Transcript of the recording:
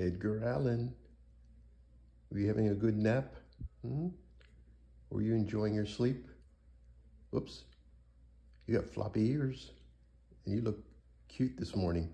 Edgar Allan. Were you having a good nap? Hmm? Were you enjoying your sleep? Whoops. You got floppy ears. And you look cute this morning.